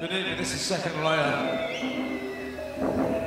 Good evening, this is second layer.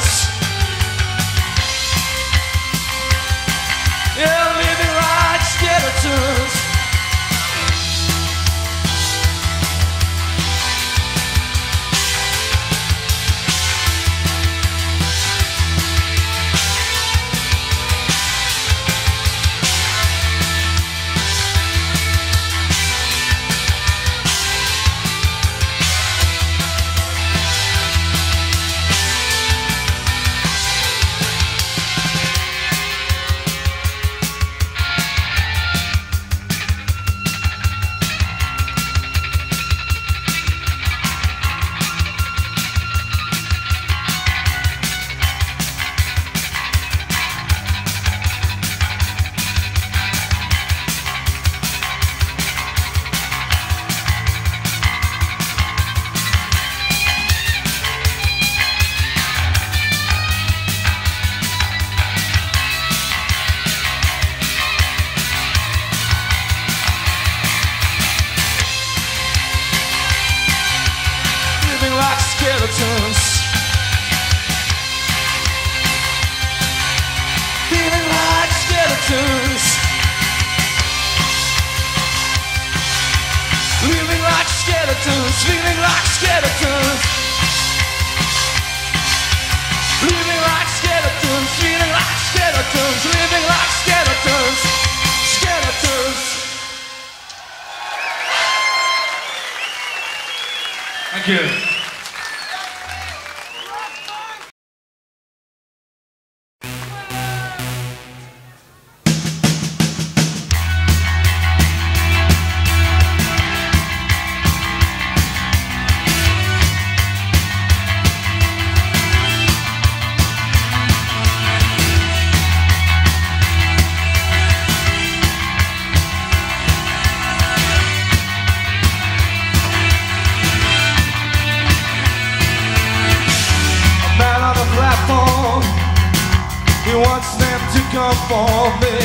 House. for me.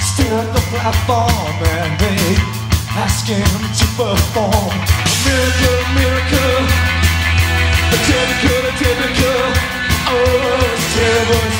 Still at the platform and they ask him to perform. A miracle, miracle. A typical, a typical. Oh, it's terrible,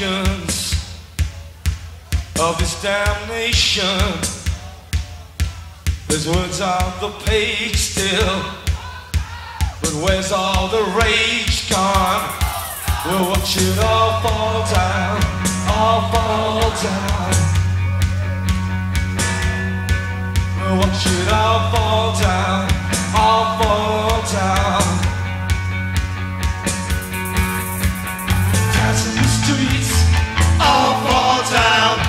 emotions of his damnation. There's words on the page still, but where's all the rage gone? We'll watch it all fall down, all fall down. We'll watch it all fall down, all fall down. town.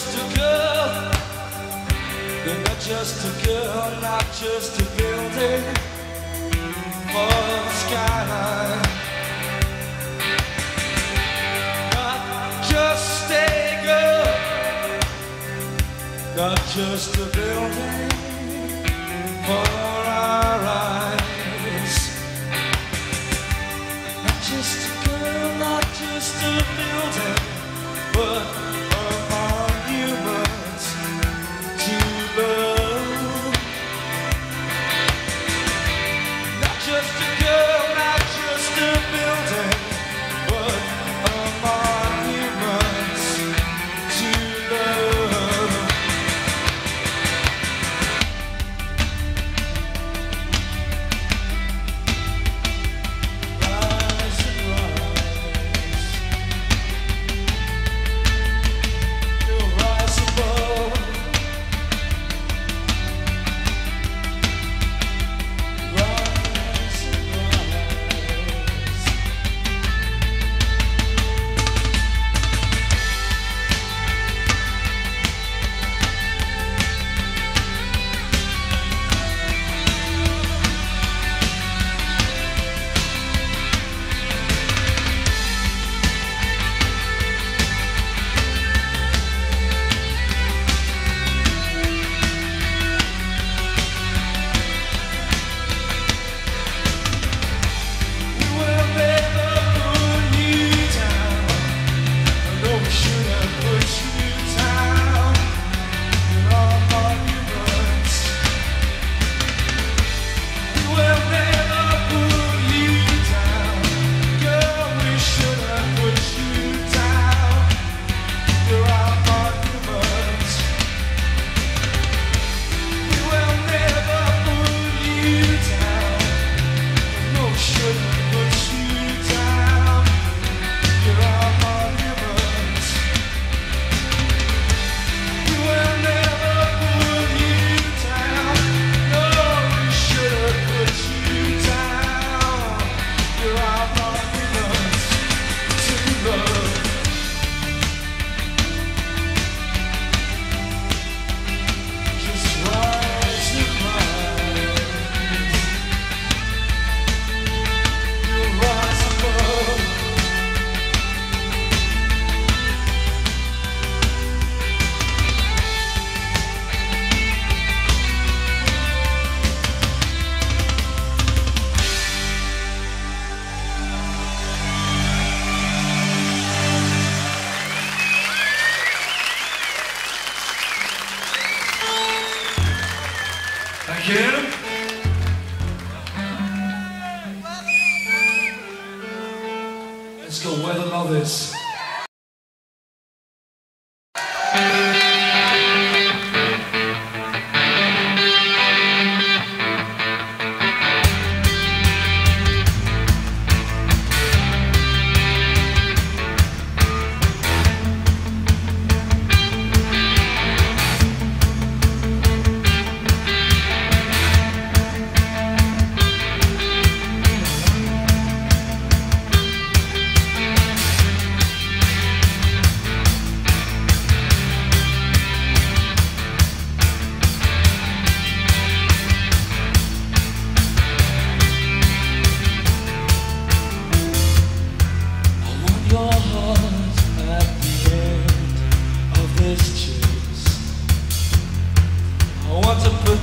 just a girl. You're not just a girl, not just a building for the skyline. Not just a girl, not just a building for our eyes. Not just a girl, not just a building, but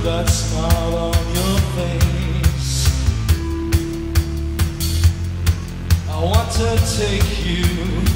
that smile on your face. I want to take you.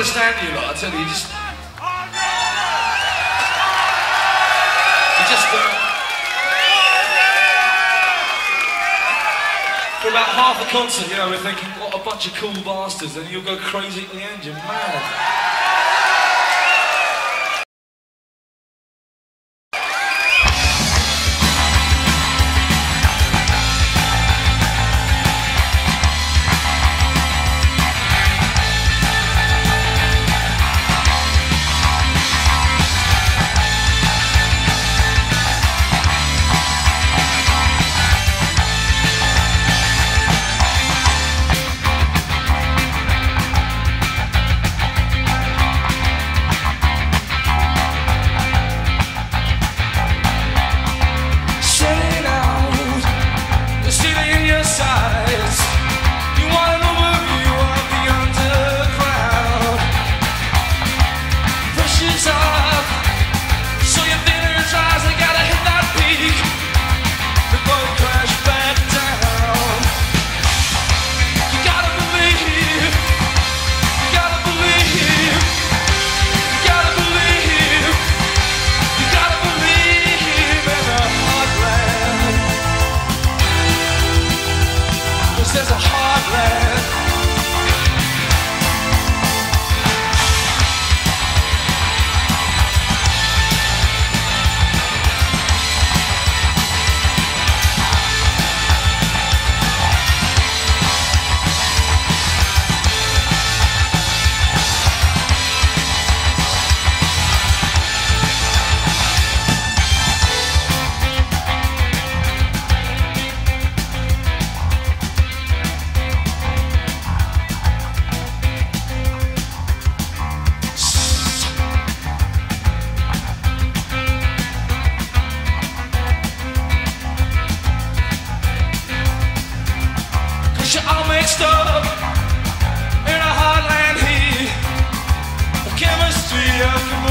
Understand you lot, I tell you, you just... You just... For about half a concert, you know, we're thinking, what a bunch of cool bastards, and you'll go crazy at the end, you're mad.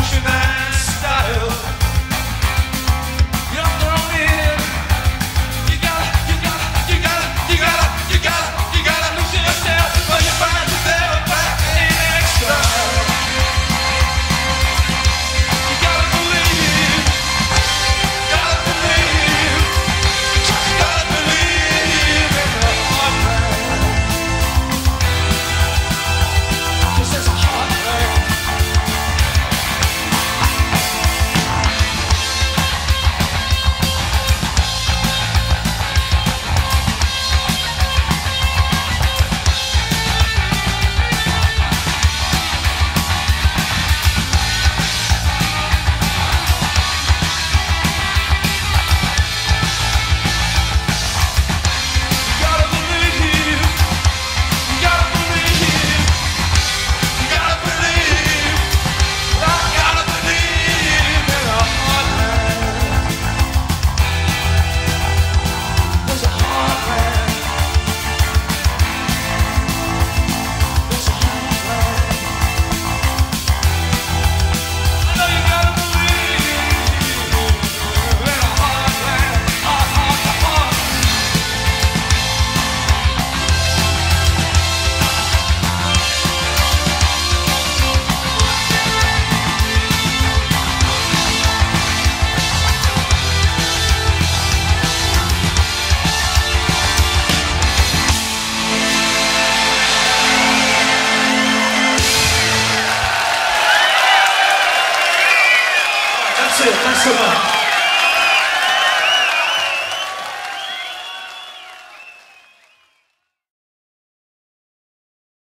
Krishna